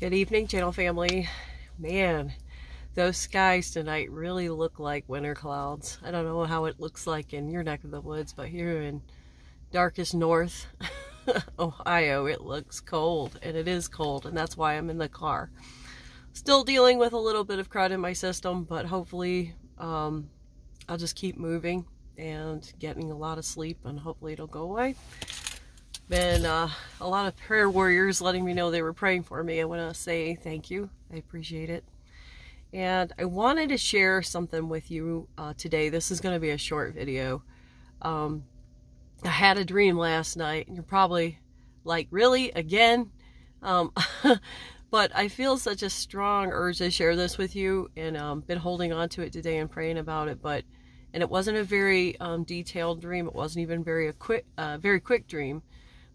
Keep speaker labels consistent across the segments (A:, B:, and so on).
A: Good evening, channel family. Man, those skies tonight really look like winter clouds. I don't know how it looks like in your neck of the woods, but here in darkest north Ohio, it looks cold, and it is cold, and that's why I'm in the car. Still dealing with a little bit of crud in my system, but hopefully um, I'll just keep moving and getting a lot of sleep, and hopefully it'll go away been uh, a lot of prayer warriors letting me know they were praying for me. I want to say thank you. I appreciate it. And I wanted to share something with you uh, today. This is going to be a short video. Um, I had a dream last night, and you're probably like, really? Again? Um, but I feel such a strong urge to share this with you, and um, been holding on to it today and praying about it. But and it wasn't a very um, detailed dream. It wasn't even very a quick, uh, very quick dream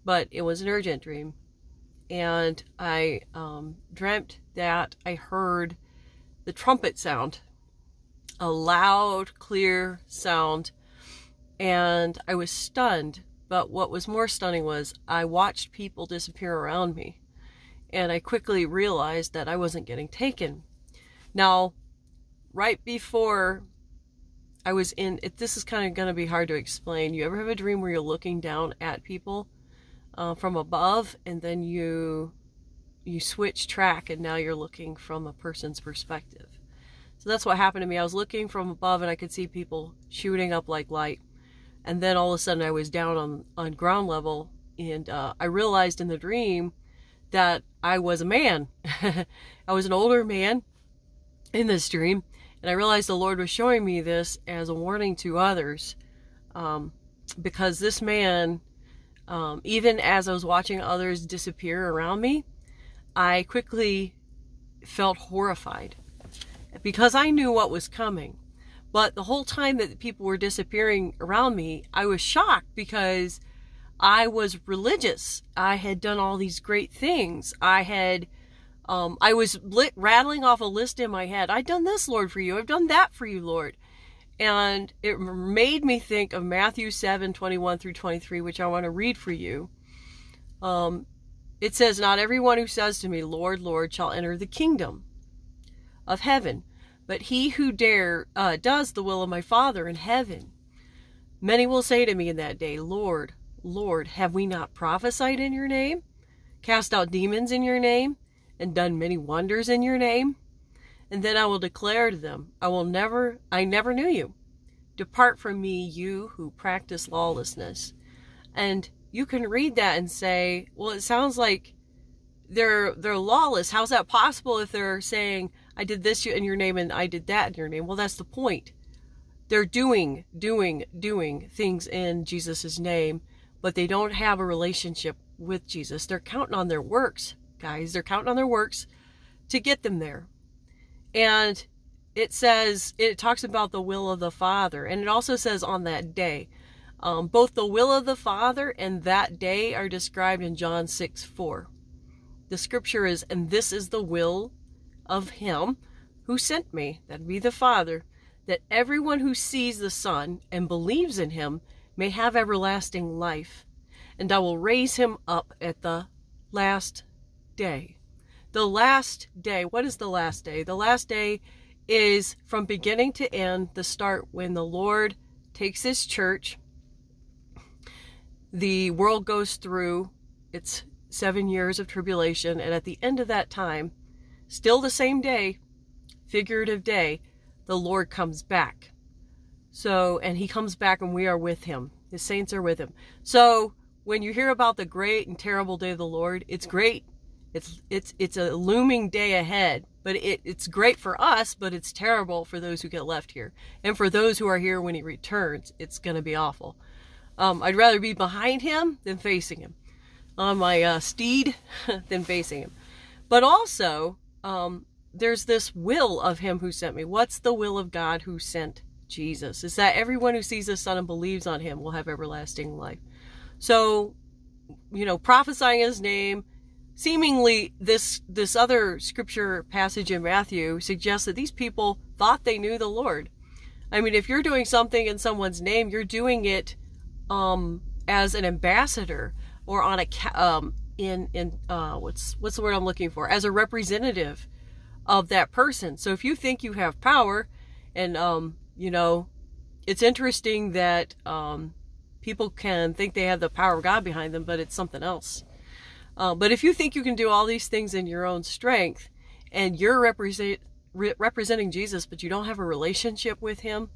A: but it was an urgent dream. And I um, dreamt that I heard the trumpet sound, a loud, clear sound, and I was stunned. But what was more stunning was I watched people disappear around me, and I quickly realized that I wasn't getting taken. Now, right before I was in, it, this is kind of going to be hard to explain. You ever have a dream where you're looking down at people uh, from above and then you you switch track and now you're looking from a person's perspective. So that's what happened to me. I was looking from above and I could see people shooting up like light. And then all of a sudden I was down on, on ground level and uh, I realized in the dream that I was a man. I was an older man in this dream. And I realized the Lord was showing me this as a warning to others. Um, because this man um, even as I was watching others disappear around me, I quickly felt horrified because I knew what was coming. But the whole time that people were disappearing around me, I was shocked because I was religious. I had done all these great things. I had, um, I was lit, rattling off a list in my head. I've done this, Lord, for you. I've done that for you, Lord and it made me think of Matthew 7 21 through 23, which I want to read for you. Um, it says, Not everyone who says to me, Lord, Lord, shall enter the kingdom of heaven, but he who dare uh, does the will of my Father in heaven. Many will say to me in that day, Lord, Lord, have we not prophesied in your name, cast out demons in your name, and done many wonders in your name? And then I will declare to them, I will never, I never knew you. Depart from me, you who practice lawlessness. And you can read that and say, well, it sounds like they're they're lawless. How's that possible if they're saying, I did this in your name and I did that in your name? Well, that's the point. They're doing, doing, doing things in Jesus' name, but they don't have a relationship with Jesus. They're counting on their works, guys. They're counting on their works to get them there. And it says, it talks about the will of the Father. And it also says on that day. Um, both the will of the Father and that day are described in John 6 4. The scripture is, and this is the will of him who sent me, that be the Father, that everyone who sees the Son and believes in him may have everlasting life, and I will raise him up at the last day the last day. What is the last day? The last day is from beginning to end, the start when the Lord takes his church. The world goes through its seven years of tribulation, and at the end of that time, still the same day, figurative day, the Lord comes back. So, and he comes back and we are with him. His saints are with him. So, when you hear about the great and terrible day of the Lord, it's great it's it's it's a looming day ahead, but it, it's great for us, but it's terrible for those who get left here. And for those who are here when he returns, it's going to be awful. Um, I'd rather be behind him than facing him on my uh, steed than facing him. But also, um, there's this will of him who sent me. What's the will of God who sent Jesus? Is that everyone who sees the Son and believes on him will have everlasting life. So, you know, prophesying his name, seemingly this this other scripture passage in Matthew suggests that these people thought they knew the Lord. I mean, if you're doing something in someone's name, you're doing it um, as an ambassador or on a um, in in uh, what's what's the word I'm looking for as a representative of that person. So if you think you have power, and um, you know, it's interesting that um, people can think they have the power of God behind them, but it's something else. Uh, but if you think you can do all these things in your own strength, and you're represent, re- representing Jesus, but you don't have a relationship with Him,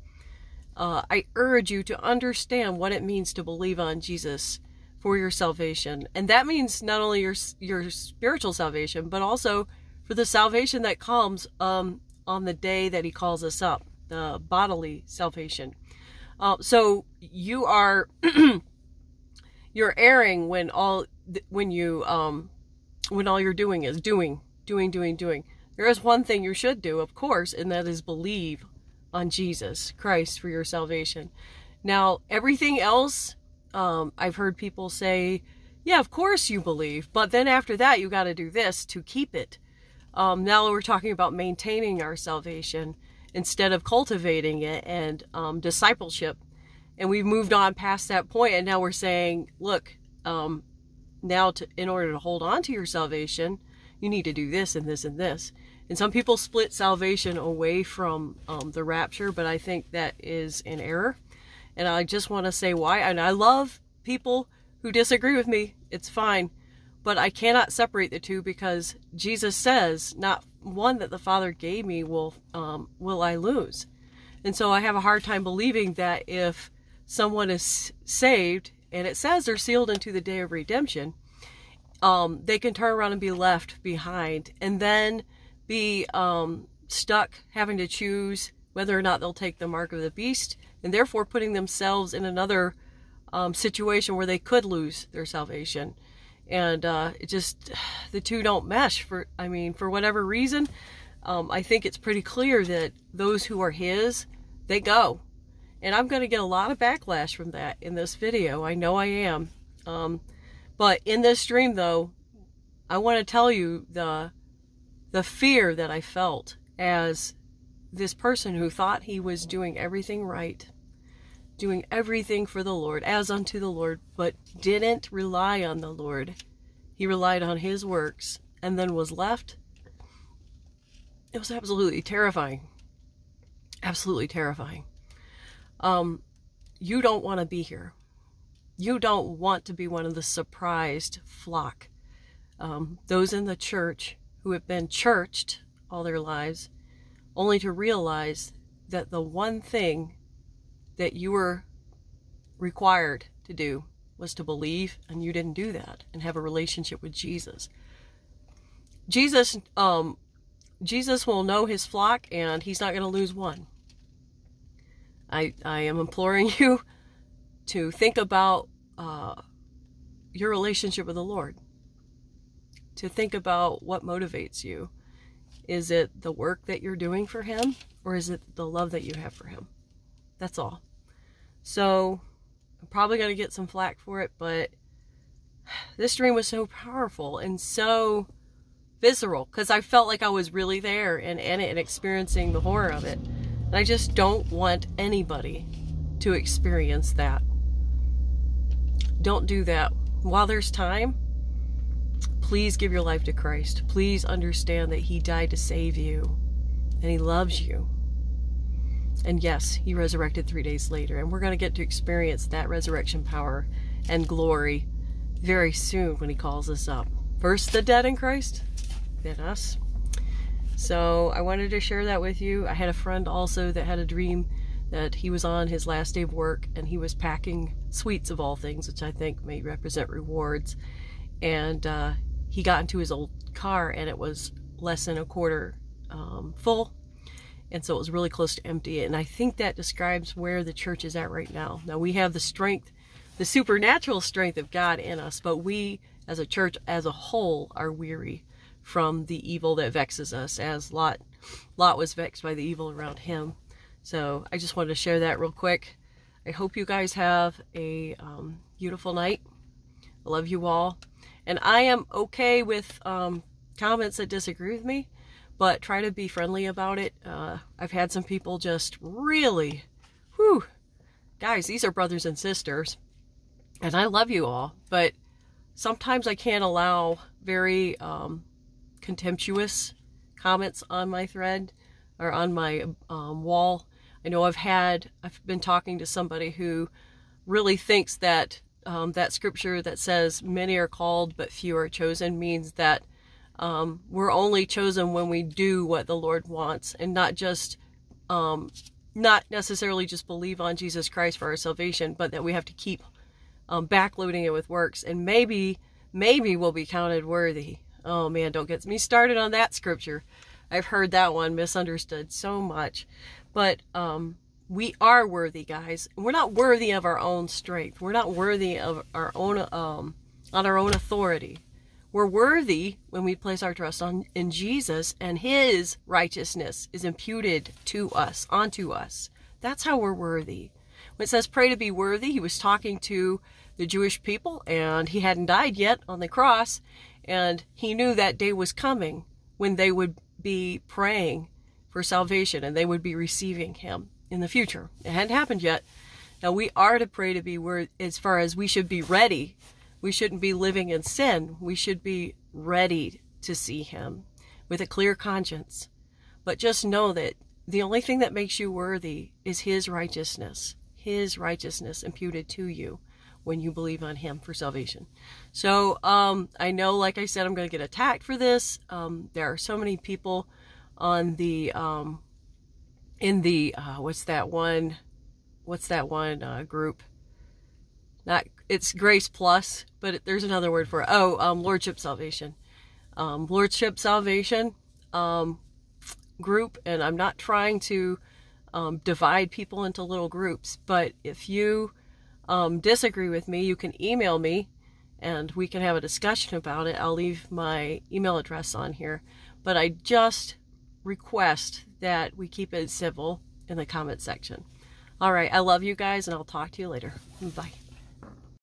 A: uh, I urge you to understand what it means to believe on Jesus for your salvation, and that means not only your your spiritual salvation, but also for the salvation that comes um, on the day that He calls us up, the bodily salvation. Uh, so you are you're erring when all when you um when all you're doing is doing doing doing doing. There is one thing you should do, of course, and that is believe on Jesus Christ for your salvation. Now, everything else, um, I've heard people say, yeah, of course you believe, but then after that, you got to do this to keep it. Um, now we're talking about maintaining our salvation instead of cultivating it and um, discipleship. And we've moved on past that point, and now we're saying, look, um, now to, in order to hold on to your salvation, you need to do this and this and this. And some people split salvation away from um, the rapture, but I think that is an error. And I just want to say why. And I love people who disagree with me. It's fine. But I cannot separate the two because Jesus says, not one that the Father gave me will um, will I lose. And so I have a hard time believing that if someone is saved and it says they're sealed into the day of redemption, um, they can turn around and be left behind and then be um, stuck having to choose whether or not they'll take the mark of the beast and therefore putting themselves in another um, situation where they could lose their salvation. And uh, it just the two don't mesh for i mean for whatever reason um, i think it's pretty clear that those who are his they go and i'm going to get a lot of backlash from that in this video i know i am um, but in this stream though i want to tell you the the fear that i felt as this person who thought he was doing everything right doing everything for the Lord, as unto the Lord, but didn't rely on the Lord. He relied on his works and then was left. It was absolutely terrifying. Absolutely terrifying. Um, you don't want to be here. You don't want to be one of the surprised flock. Um, those in the church who have been churched all their lives, only to realize that the one thing that you were required to do was to believe, and you didn't do that and have a relationship with Jesus. Jesus, um, Jesus will know his flock, and he's not going to lose one. I, I am imploring you to think about uh, your relationship with the Lord. To think about what motivates you. Is it the work that you're doing for Him, or is it the love that you have for Him? That's all. So, I'm probably going to get some flack for it, but this dream was so powerful and so visceral because I felt like I was really there and in it and experiencing the horror of it. And I just don't want anybody to experience that. Don't do that. While there's time, please give your life to Christ. Please understand that He died to save you and He loves you. And yes, he resurrected three days later. And we're going to get to experience that resurrection power and glory very soon when he calls us up. First the dead in Christ, then us. So I wanted to share that with you. I had a friend also that had a dream that he was on his last day of work and he was packing sweets of all things, which I think may represent rewards. And uh, he got into his old car and it was less than a quarter um, full and so it was really close to empty. And I think that describes where the church is at right now. Now we have the strength, the supernatural strength of God in us, but we as a church as a whole are weary from the evil that vexes us as Lot Lot was vexed by the evil around him. So I just wanted to share that real quick. I hope you guys have a um, beautiful night. I love you all. And I am okay with um, comments that disagree with me but try to be friendly about it. Uh, I've had some people just really, whew, guys, these are brothers and sisters, and I love you all, but sometimes I can't allow very um, contemptuous comments on my thread or on my um, wall. I know I've had, I've been talking to somebody who really thinks that um, that scripture that says many are called but few are chosen means that um, we're only chosen when we do what the Lord wants and not just um, not necessarily just believe on Jesus Christ for our salvation, but that we have to keep um, backloading it with works and maybe maybe we'll be counted worthy. Oh man, don't get me started on that scripture. I've heard that one misunderstood so much. But um, we are worthy, guys. We're not worthy of our own strength. We're not worthy of our own um, on our own authority. We're worthy when we place our trust on in Jesus and his righteousness is imputed to us, onto us. That's how we're worthy. When it says pray to be worthy, he was talking to the Jewish people and he hadn't died yet on the cross and he knew that day was coming when they would be praying for salvation and they would be receiving him in the future. It hadn't happened yet. Now we are to pray to be where as far as we should be ready. We shouldn't be living in sin. We should be ready to see him with a clear conscience. But just know that the only thing that makes you worthy is his righteousness, his righteousness imputed to you when you believe on him for salvation. So um, I know, like I said, I'm going to get attacked for this. Um, there are so many people on the um, in the uh, what's that one? What's that one uh, group? Not it's Grace Plus, but it, there's another word for it. Oh, um, Lordship Salvation, um, Lordship Salvation um, group, and I'm not trying to divide people into little groups, but if you um, disagree with me, you can email me and we can have a discussion about it. I'll leave my email address on here. But I just request that we keep it civil in the comment section. All right, I love you guys, and I'll talk to you later. Bye.